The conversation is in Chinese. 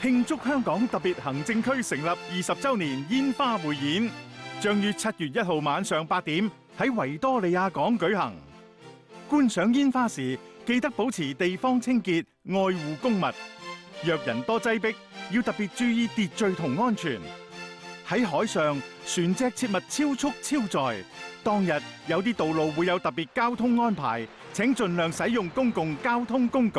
庆祝香港特别行政区成立二十周年烟花汇演，将于七月一号晚上八点喺维多利亚港举行。观赏烟花时，记得保持地方清洁，爱护公物。若人多挤逼，要特别注意秩序同安全。喺海上，船只切勿超速超载。当日有啲道路会有特别交通安排，请尽量使用公共交通工具。